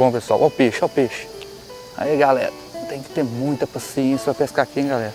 bom, pessoal. Olha o peixe, olha o peixe. Aí, galera, tem que ter muita paciência para pescar aqui, hein, galera.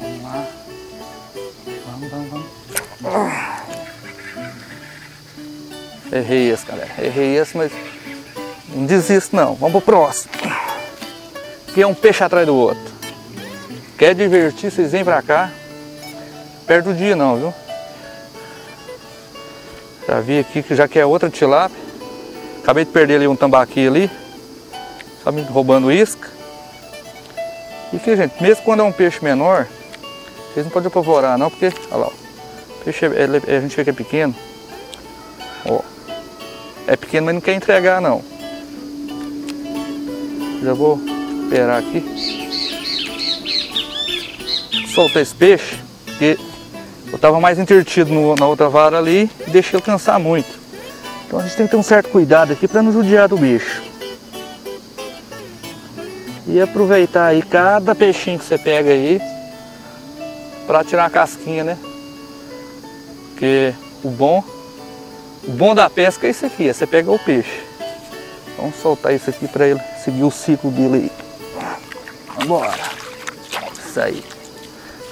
Vamos lá. Vamos, vamos. Errei esse, galera. Errei esse, mas não desisto não. Vamos pro próximo. Aqui é um peixe atrás do outro. Quer divertir, vocês vêm pra cá. Perde o dia não, viu? Já vi aqui que já quer outra tilápia. Acabei de perder ali um tambaqui ali. Só me roubando isca. E que, gente, mesmo quando é um peixe menor, vocês não podem apavorar não, porque, olha lá, peixe, ele, a gente vê que é pequeno. Ó, é pequeno, mas não quer entregar não. Já vou esperar aqui. Soltar esse peixe, porque eu estava mais entretido no, na outra vara ali e deixei ele cansar muito. Então a gente tem que ter um certo cuidado aqui para não judiar do bicho. E aproveitar aí cada peixinho que você pega aí para tirar a casquinha, né? Porque o bom, o bom da pesca é isso aqui, é você pegar o peixe. Vamos soltar isso aqui para ele seguir o ciclo dele aí. Vambora. Isso aí.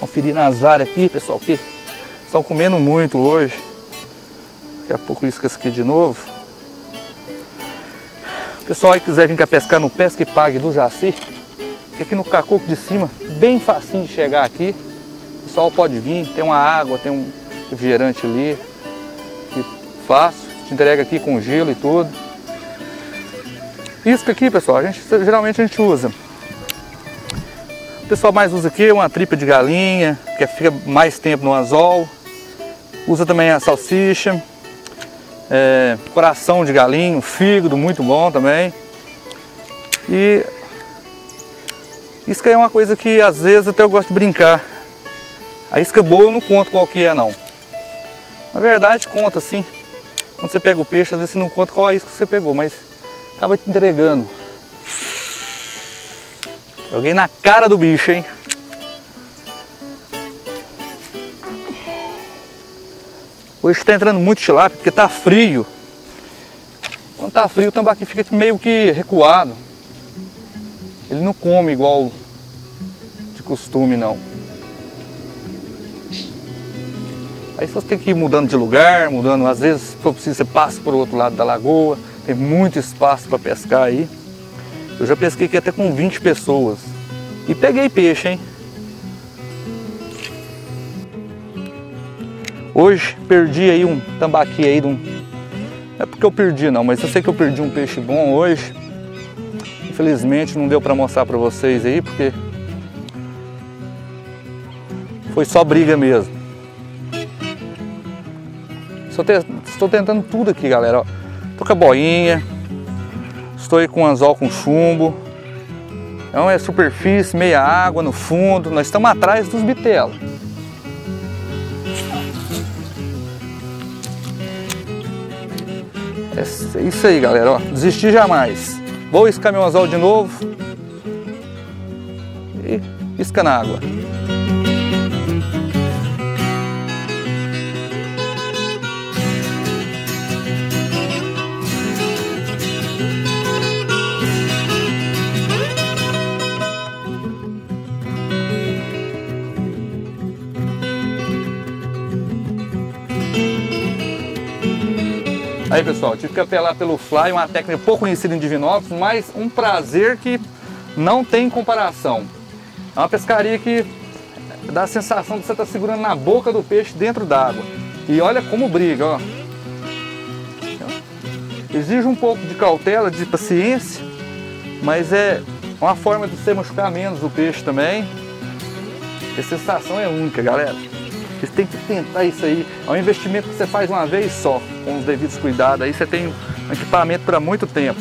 Conferir nas varas aqui, pessoal, que estão comendo muito hoje. Daqui a pouco isca aqui de novo. Pessoal aí quiser vir cá pescar no Pesca e Pague do Jaci, aqui no Cacoco de cima, bem facinho de chegar aqui. O pessoal pode vir, tem uma água, tem um refrigerante ali. Que fácil, te entrega aqui com gelo e tudo. Isca aqui, pessoal, a gente, geralmente a gente usa. O pessoal mais usa aqui uma tripa de galinha, que fica mais tempo no anzol. Usa também a salsicha, é, coração de galinho, fígado, muito bom também. E isca é uma coisa que às vezes até eu gosto de brincar. A isca boa eu não conto qual que é não. Na verdade conta sim. Quando você pega o peixe, às vezes você não conta qual é a isca que você pegou, mas acaba te entregando. Joguei na cara do bicho, hein? Hoje está entrando muito tilápia porque está frio. Quando está frio o tambaqui fica meio que recuado. Ele não come igual de costume não. Aí você tem que ir mudando de lugar, mudando, às vezes se for preciso você passa por outro lado da lagoa, tem muito espaço para pescar aí. Eu já pesquei aqui até com 20 pessoas. E peguei peixe, hein? Hoje perdi aí um tambaqui aí de um... Não é porque eu perdi não, mas eu sei que eu perdi um peixe bom hoje. Infelizmente não deu para mostrar para vocês aí, porque foi só briga mesmo. Estou tentando tudo aqui, galera. Estou com a boinha, estou aí com anzol com chumbo. Então é superfície, meia água no fundo. Nós estamos atrás dos bitelos. É isso aí, galera. Ó, desistir jamais. Vou iscar de novo. E isca na água. Aí pessoal, tive que apelar pelo fly, uma técnica pouco conhecida em Divinópolis, mas um prazer que não tem comparação. É uma pescaria que dá a sensação de você estar tá segurando na boca do peixe dentro d'água. E olha como briga, ó. Exige um pouco de cautela, de paciência, mas é uma forma de você machucar menos o peixe também. A sensação é única, galera. Você tem que tentar isso aí. É um investimento que você faz uma vez só, com os devidos cuidados. Aí você tem um equipamento para muito tempo.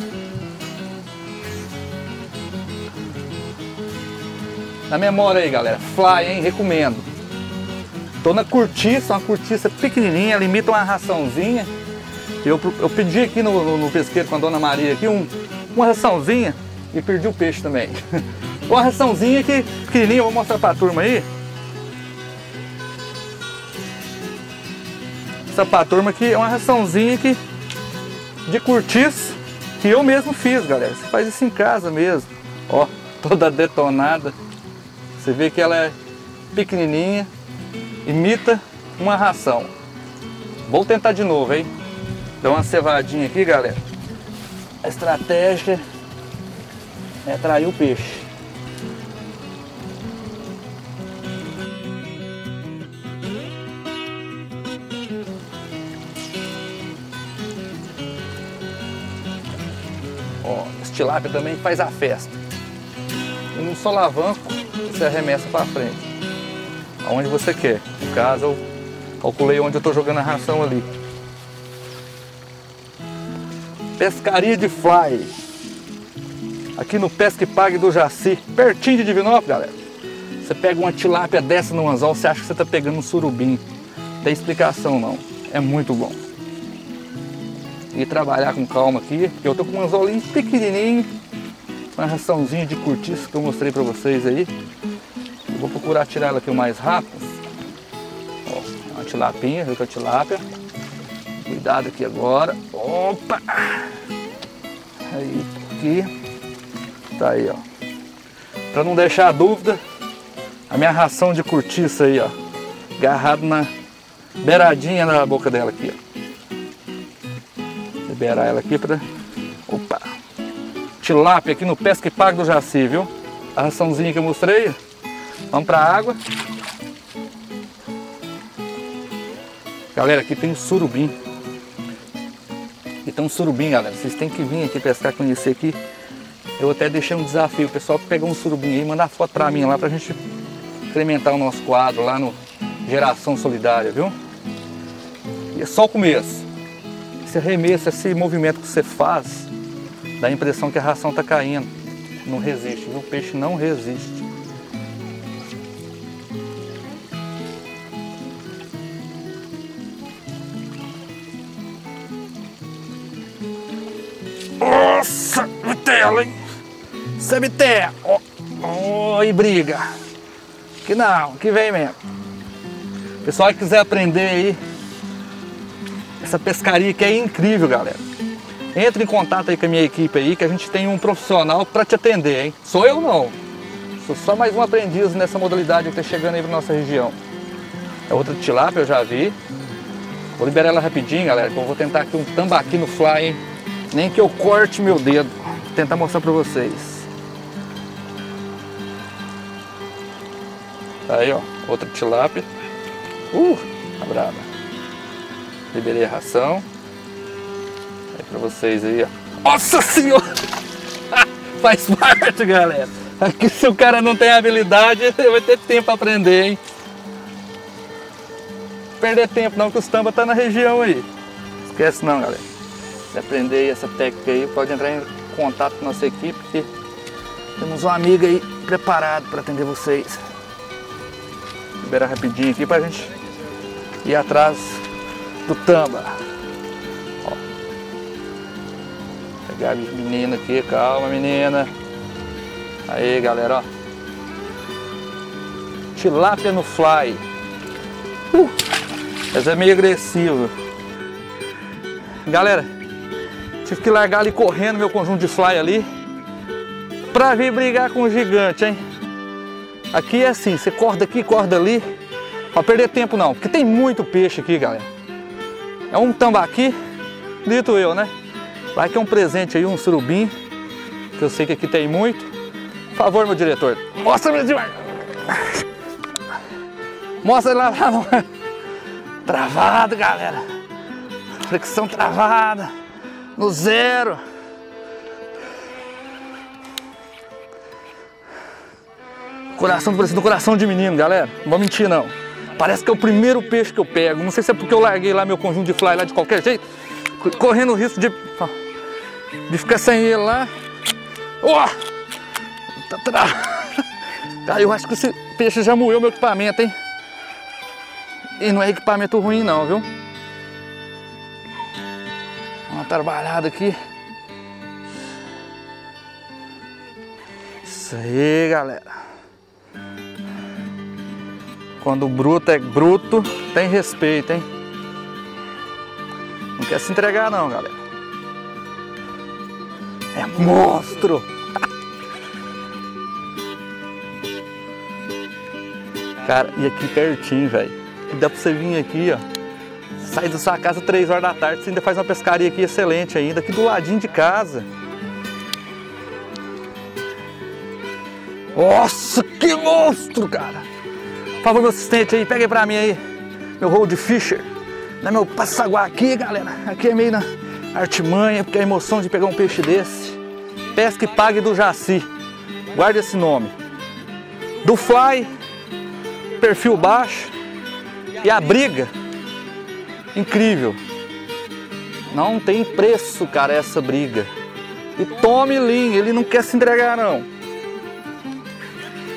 Na memória aí, galera. Fly, hein? Recomendo. Tô na cortiça, uma cortiça pequenininha, limita uma raçãozinha. Eu, eu pedi aqui no, no, no pesqueiro com a Dona Maria aqui um, uma raçãozinha e perdi o peixe também. uma raçãozinha aqui, pequenininha, eu vou mostrar pra turma aí. Essa paturma aqui é uma raçãozinha que, de curtiço que eu mesmo fiz, galera. Você faz isso em casa mesmo. Ó, toda detonada. Você vê que ela é pequenininha, imita uma ração. Vou tentar de novo, hein? Dá uma cevadinha aqui, galera. A estratégia é atrair o peixe. Ó, esse tilápia também faz a festa. E num solavanco, você arremessa para frente. Aonde você quer. No caso, eu calculei onde eu estou jogando a ração ali. Pescaria de fly. Aqui no Pesque Pague do Jaci, pertinho de Divinópolis, galera. Você pega uma tilápia dessa no anzol, você acha que você está pegando um surubim. Não tem explicação não. É muito bom. E trabalhar com calma aqui, eu tô com um anzolinho pequenininho, uma raçãozinha de cortiço que eu mostrei para vocês aí. Eu vou procurar tirar ela aqui o mais rápido. Ó, uma tilapinha, viu que é tilápia. Cuidado aqui agora. Opa! Aí, aqui. Tá aí, ó. Pra não deixar dúvida, a minha ração de cortiça aí, ó. Agarrado na beiradinha na boca dela aqui, ó. Liberar ela aqui pra... Opa! Tilápia aqui no Pesca e Pago do Jaci, viu? A raçãozinha que eu mostrei. Vamos pra água. Galera, aqui tem um surubim. E um surubim, galera. Vocês têm que vir aqui pescar, conhecer aqui. Eu até deixei um desafio, o pessoal pegar um surubim aí e mandar foto pra mim lá pra gente incrementar o nosso quadro lá no Geração Solidária, viu? E é só o começo. Esse arremesso, esse movimento que você faz, dá a impressão que a ração tá caindo. Não resiste, viu? O peixe não resiste. Nossa, vitela, hein? Você bitela. Ó, oh, e briga. Que não, que vem mesmo. Pessoal que quiser aprender aí, essa pescaria que é incrível, galera. Entre em contato aí com a minha equipe aí, que a gente tem um profissional para te atender, hein? Sou eu não. Sou só mais um aprendiz nessa modalidade que está chegando aí para nossa região. É outra tilápia, eu já vi. Vou liberar ela rapidinho, galera, que eu vou tentar aqui um tambaqui no fly, hein? Nem que eu corte meu dedo. Vou tentar mostrar para vocês. Aí, ó, outra tilápia. Uh, tá brava. Liberei a ração. Aí pra vocês aí, ó. Nossa senhora! Faz parte, galera. Aqui se o cara não tem habilidade, ele vai ter tempo pra aprender, hein? Perder tempo não, que os tamba tá na região aí. Esquece não, galera. Se aprender essa técnica aí, pode entrar em contato com nossa equipe que temos um amigo aí preparado para atender vocês. Liberar rapidinho aqui pra gente ir atrás do tamba. Ó. Pegar a menina aqui, calma menina. Aí galera, ó. Tilápia no fly. Uh, é meio agressiva. Galera, tive que largar ali correndo meu conjunto de fly ali pra vir brigar com o gigante, hein? Aqui é assim, você corda aqui, corda ali, pra perder tempo não, porque tem muito peixe aqui, galera. É um tambaqui, dito eu, né? Vai que é um presente aí, um surubim, que eu sei que aqui tem muito. Por favor, meu diretor, mostra meu demais. Mostra lá, lá. Travado, galera. Flexão travada. No zero. Coração parecendo coração de menino, galera. Não vou mentir, não. Parece que é o primeiro peixe que eu pego. Não sei se é porque eu larguei lá meu conjunto de fly lá de qualquer jeito. Correndo o risco de, de ficar sem ele lá. Ó! Tá tra... Ah, eu acho que esse peixe já moeu meu equipamento, hein? E não é equipamento ruim não, viu? Uma trabalhada aqui. Isso aí, galera. Quando o bruto é bruto, tem respeito, hein? Não quer se entregar não, galera. É monstro! Cara, e aqui pertinho, velho. Dá pra você vir aqui, ó. Sai da sua casa 3 horas da tarde, você ainda faz uma pescaria aqui excelente ainda, aqui do ladinho de casa. Nossa, que monstro, cara! Por favor, meu assistente aí, pega aí pra mim aí. Meu Road Fisher. Não é meu passaguá aqui, galera. Aqui é meio na artimanha, porque a emoção de pegar um peixe desse. Pesca e pague do Jaci. Guarde esse nome. Do Fly, perfil baixo. E a briga, incrível. Não tem preço, cara, essa briga. E tome Lean, ele não quer se entregar não.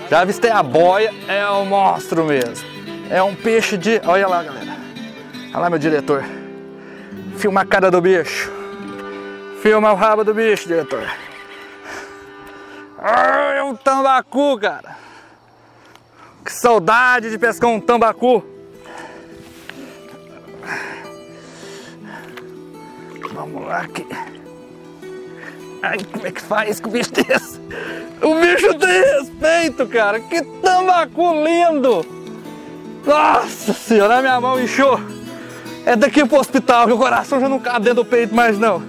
Já avistei a boia, é um monstro mesmo. É um peixe de... Olha lá, galera. Olha lá, meu diretor. Filma a cara do bicho. Filma o rabo do bicho, diretor. É um tambacu, cara. Que saudade de pescar um tambacu. Vamos lá aqui. Ai, como é que faz com o bicho desse? O bicho tem respeito, cara. Que tambacu lindo. Nossa senhora, minha mão inchou. É daqui pro hospital, que o coração já não cabe dentro do peito mais não.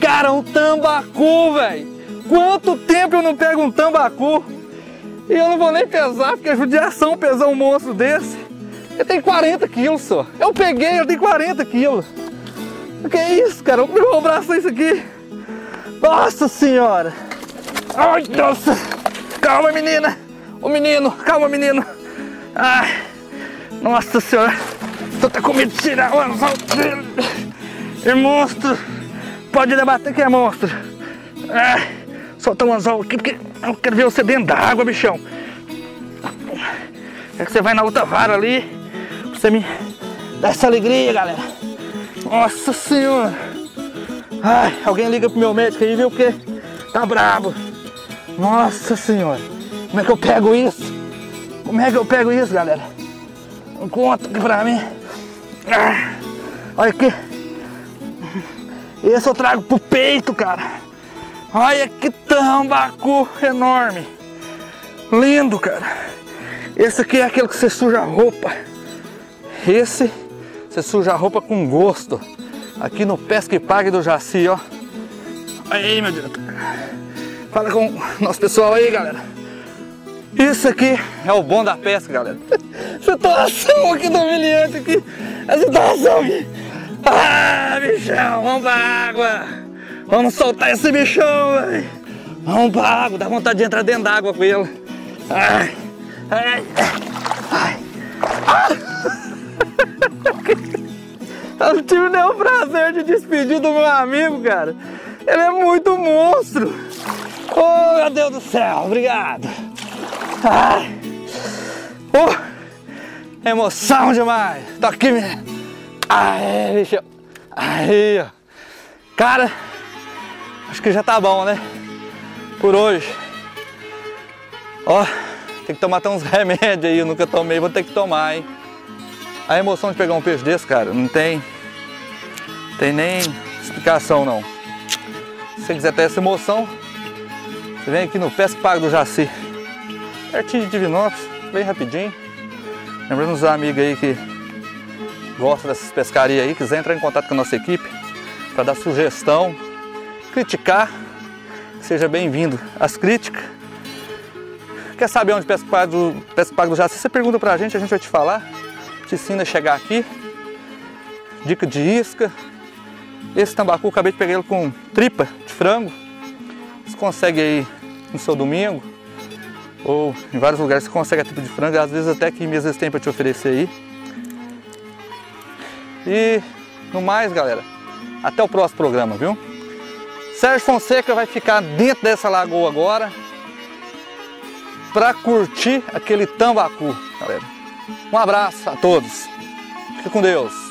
Cara, um tambacu, velho. Quanto tempo eu não pego um tambacu? E eu não vou nem pesar, porque é judiação pesar um monstro desse. Ele tem 40 quilos só. Eu peguei, ele tem 40 quilos. O que é isso, cara? Vou abraçar isso aqui. Nossa senhora. Ai, nossa. Calma, menina. O menino, calma, menino. Ai, nossa senhora. Tô com medo de tirar o anzol dele. É monstro. Pode debater que é monstro. Ai, soltar um anzol aqui porque eu quero ver você dentro da água, bichão. É que você vai na outra vara ali. Pra você me dar essa alegria, galera. Nossa senhora. Ai, alguém liga pro meu médico aí, viu? Porque tá bravo. Nossa senhora. Como é que eu pego isso? Como é que eu pego isso, galera? Conta aqui pra mim. Ah, olha aqui. Esse eu trago pro peito, cara. Olha que tambacu enorme. Lindo, cara. Esse aqui é aquele que você suja a roupa. Esse você suja a roupa com gosto. Aqui no Pesca e Pague do Jaci, ó. Aí, meu diretor. Fala com o nosso pessoal aí, galera. Isso aqui é o bom da pesca, galera. Situação aqui humilhante aqui. A situação aqui. Ah, bichão, vamos pra água. Vamos soltar esse bichão, velho. Vamos pra água, dá vontade de entrar dentro d'água com ele. Ai, ai, ai. Ah. Eu não tive nem o prazer de despedir do meu amigo, cara. Ele é muito monstro. Oh, meu Deus do céu, obrigado. Ai. Oh, emoção demais. Tô aqui, me... Aí, bicho. Aí, ó. Cara, acho que já tá bom, né? Por hoje. Ó, tem que tomar até uns remédios aí, eu nunca tomei, vou ter que tomar, hein? A emoção de pegar um peixe desse, cara, não tem, tem nem explicação não. Se você quiser ter essa emoção, vem aqui no Pesca Pago do Jaci, pertinho de Divinópolis, bem rapidinho. Lembrando os amigos aí que gostam dessas pescarias aí, quiser entrar em contato com a nossa equipe para dar sugestão, criticar, seja bem-vindo. As críticas. Quer saber onde pesca pago do, pesca pago do Jaci? Você pergunta pra gente, a gente vai te falar te ensina a chegar aqui. Dica de isca. Esse tambacu, acabei de pegar ele com tripa de frango. Você consegue aí no seu domingo. Ou em vários lugares você consegue a tripa de frango. Às vezes até que mesmo tem para te oferecer aí. E no mais, galera, até o próximo programa, viu? Sérgio Fonseca vai ficar dentro dessa lagoa agora para curtir aquele tambacu, galera. Um abraço a todos. Fique com Deus.